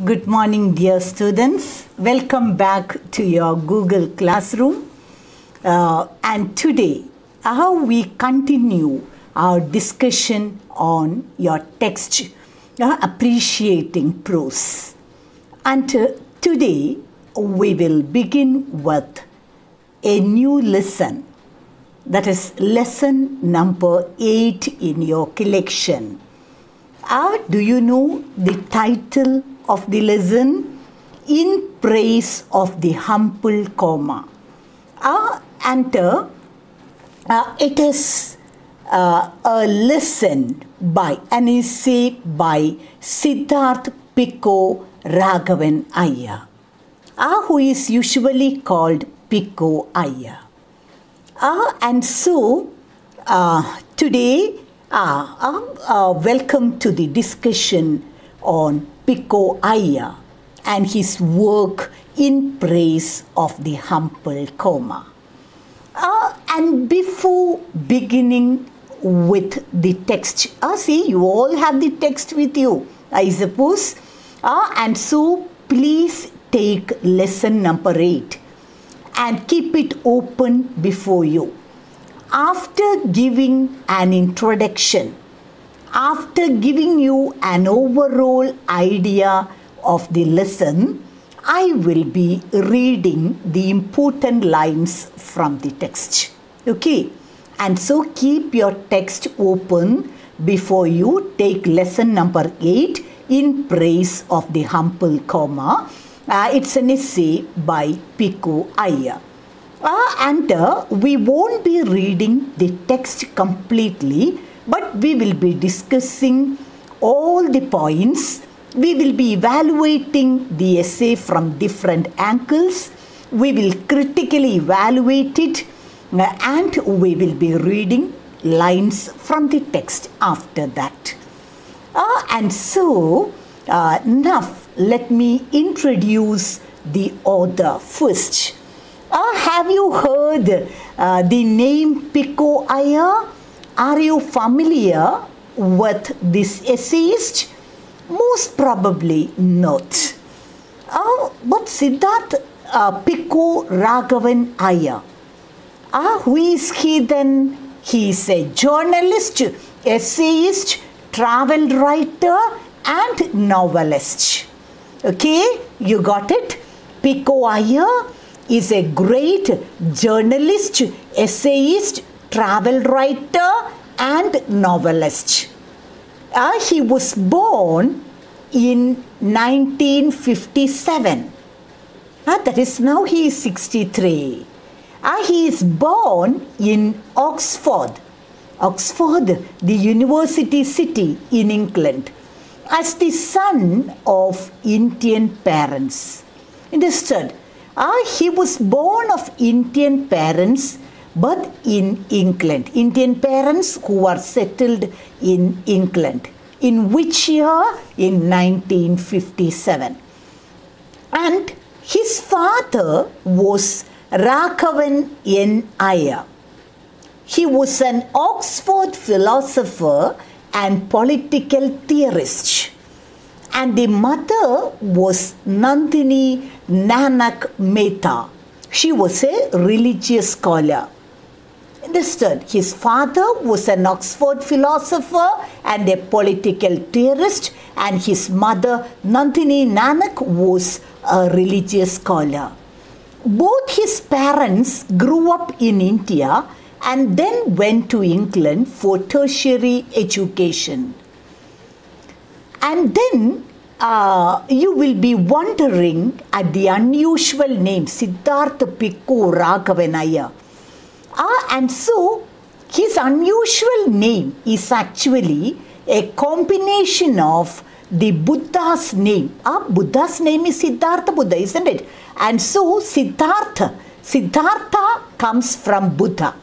Good morning, dear students. Welcome back to your Google Classroom. Uh, and today, how we continue our discussion on your text, uh, appreciating prose. And uh, today, we will begin with a new lesson. That is lesson number eight in your collection. Uh, do you know the title of the lesson? In Praise of the Humble Comma. Uh, and uh, uh, it is uh, a lesson by an essay by Siddharth Pico Raghavan Iyer, who is usually called Pico Iyer. And so uh, today, uh, welcome to the discussion on Pico Iyer and his work in praise of the humble comma. Uh, and before beginning with the text, uh, see, you all have the text with you, I suppose. Uh, and so please take lesson number eight and keep it open before you. After giving an introduction, after giving you an overall idea of the lesson, I will be reading the important lines from the text. Okay, and so keep your text open before you take lesson number 8 in praise of the humble comma. Uh, it's an essay by Pico Iyer. Uh, and uh, we won't be reading the text completely, but we will be discussing all the points. We will be evaluating the essay from different angles. We will critically evaluate it uh, and we will be reading lines from the text after that. Uh, and so, uh, now let me introduce the author first. Uh, have you heard uh, the name Pico Iyer? Are you familiar with this essayist? Most probably not. Uh, but Siddharth uh, Pico Raghavan Iyer, uh, who is he then? He is a journalist, essayist, travel writer, and novelist. Okay, you got it? Pico Iyer is a great journalist, essayist, travel writer, and novelist. Uh, he was born in 1957. Uh, that is now he is 63. Uh, he is born in Oxford, Oxford, the university city in England, as the son of Indian parents. Understood? Uh, he was born of Indian parents but in England. Indian parents who were settled in England. In which year? In 1957. And his father was Raghavan N. Iyer. He was an Oxford philosopher and political theorist. And the mother was Nandini Nanak Mehta. She was a religious scholar. Understood? His father was an Oxford philosopher and a political theorist, and his mother, Nandini Nanak, was a religious scholar. Both his parents grew up in India and then went to England for tertiary education. And then uh, you will be wondering at the unusual name Siddhartha Pico Raghavan Uh, and so his unusual name is actually a combination of the Buddha's name. Uh, Buddha's name is Siddhartha Buddha, isn't it? And so Siddhartha, Siddhartha comes from Buddha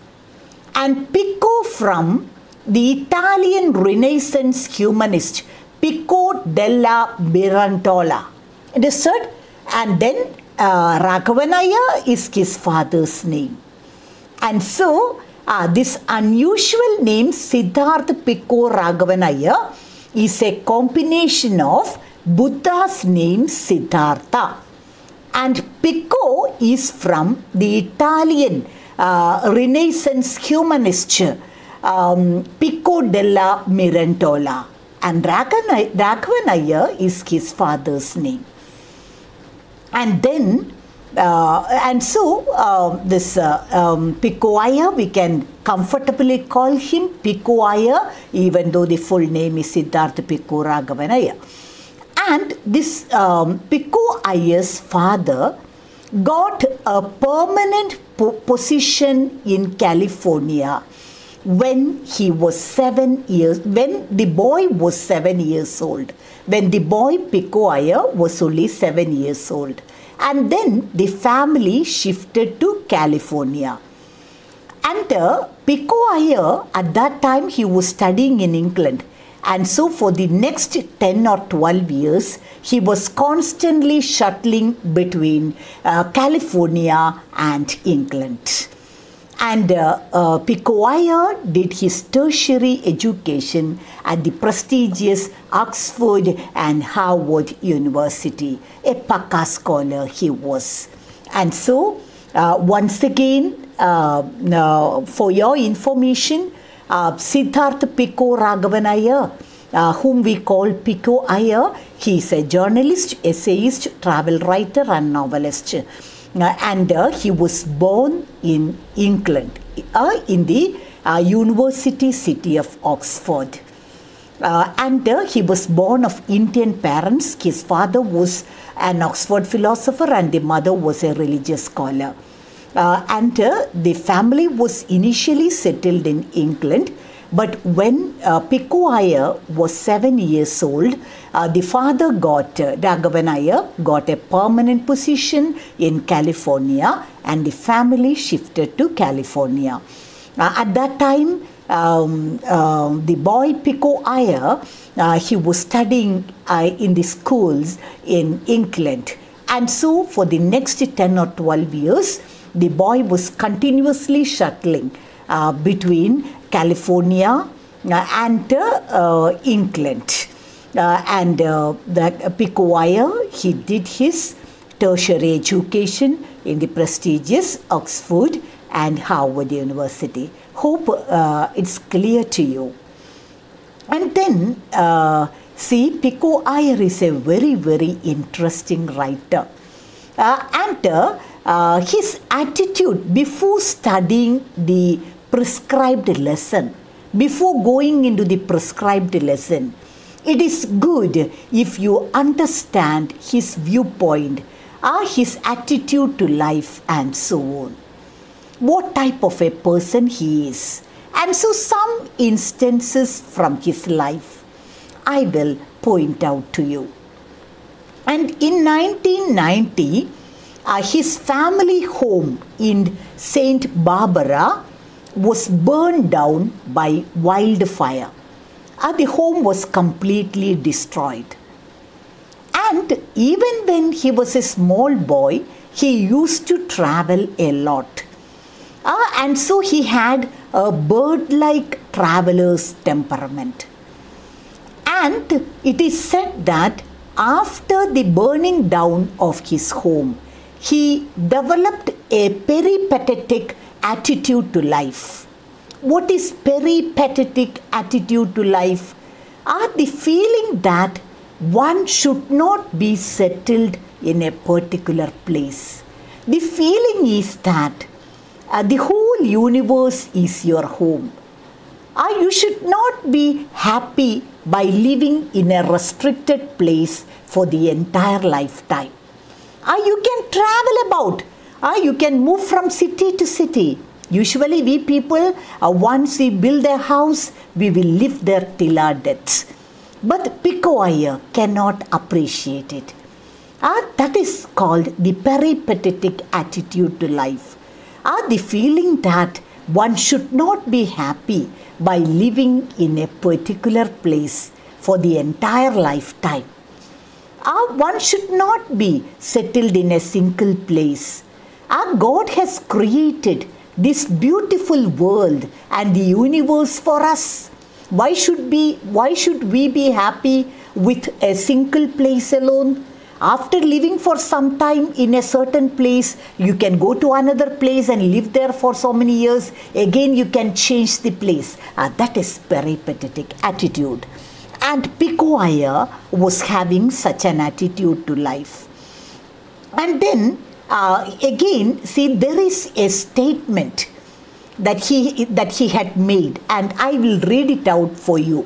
and Pico from the Italian Renaissance humanist Pico della Mirandola. Understood? And then uh, Raghavan Iyer is his father's name. And so uh, this unusual name Siddharth Pico Raghavan Iyer is a combination of Buddha's name Siddhartha. And Pico is from the Italian uh, Renaissance humanist um, Pico della Mirandola. And Raghavan is his father's name. And then and so uh, this uh, um, Pico we can comfortably call him Pico even though the full name is Siddhartha Pico Raghavan And this um, Pico father got a permanent po position in California when he was seven years, when the boy was seven years old. When the boy Pico was only seven years old and then the family shifted to California. And uh, Pico Iyer, at that time he was studying in England. And so for the next 10 or 12 years, he was constantly shuttling between uh, California and England. And uh, uh, did his tertiary education at the prestigious Oxford and Harvard University. A Paka scholar he was. And so, uh, once again, uh, for your information, uh, Siddharth Pico Raghavan uh, whom we call Pico Iyer, he is a journalist, essayist, travel writer and novelist. Uh, and uh, he was born in England, uh, in the university city of Oxford. and he was born of Indian parents. His father was an Oxford philosopher and the mother was a religious scholar. Uh, and uh, the family was initially settled in England but when uh, was seven years old, uh, the father got, uh, Raghavan got a permanent position in California and the family shifted to California. Uh, at that time, um, uh, the boy Pico Iyer, uh, he was studying uh, in the schools in England. And so for the next 10 or 12 years, the boy was continuously shuttling between California uh, and uh, England. Uh, and that Pico Iyer, he did his tertiary education in the prestigious Oxford and Harvard University. Hope uh, it's clear to you. And then, uh, see, Pico Iyer is a very, very interesting writer. Uh, and his attitude before studying the prescribed lesson. Before going into the prescribed lesson, it is good if you understand his viewpoint, or his attitude to life, and so on. What type of a person he is. And so, some instances from his life I will point out to you. And in 1990, uh, his family home in St. Barbara was burned down by wildfire. Uh, the home was completely destroyed. And even when he was a small boy, he used to travel a lot. Uh, and so he had a bird like traveler's temperament. And it is said that after the burning down of his home, he developed a peripatetic attitude to life. What is peripatetic attitude to life? Are the feeling that one should not be settled in a particular place. The feeling is that uh, the whole universe is your home. Uh, you should not be happy by living in a restricted place for the entire lifetime. Uh, you can travel about uh, you can move from city to city. Usually, we people, uh, once we build a house, we will live there till our deaths. But Pico Iyer cannot appreciate it. Uh, that is called the peripatetic attitude to life. Uh, the feeling that one should not be happy by living in a particular place for the entire lifetime. Uh, one should not be settled in a single place our God has created this beautiful world and the universe for us. Why should be why should we be happy with a single place alone. After living for some time in a certain place, you can go to another place and live there for so many years. Again, you can change the place. Uh, that is peripatetic attitude. And Pico Iyer was having such an attitude to life. And then uh, again, see, there is a statement that he that he had made, and I will read it out for you.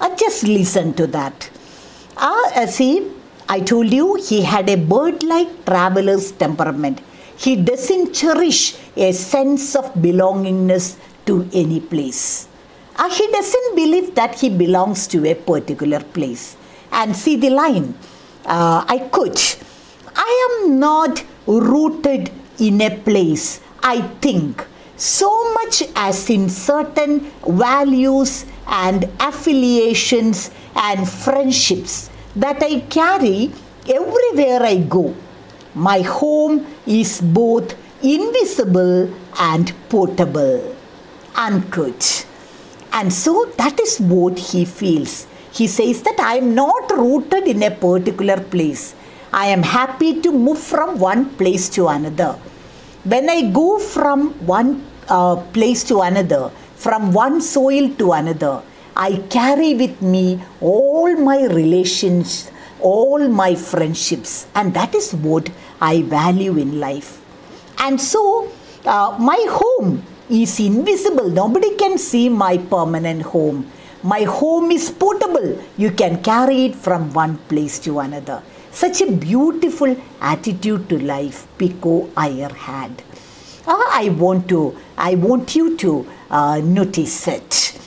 Uh, just listen to that. Uh, see, I told you he had a bird-like traveler's temperament. He doesn't cherish a sense of belongingness to any place. He doesn't believe that he belongs to a particular place. And see the line. Uh, I could. I am not rooted in a place, I think, so much as in certain values and affiliations and friendships that I carry everywhere I go. My home is both invisible and portable. Unquote. And so that is what he feels. He says that I am not rooted in a particular place. I am happy to move from one place to another. When I go from one uh, place to another, from one soil to another, I carry with me all my relations, all my friendships, and that is what I value in life. And so, uh, my home is invisible. Nobody can see my permanent home. My home is portable. You can carry it from one place to another. Such a beautiful attitude to life Pico Iyer had. Uh, I want to, I want you to uh, notice it.